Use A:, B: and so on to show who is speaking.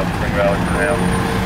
A: uh, Spring Valley for him.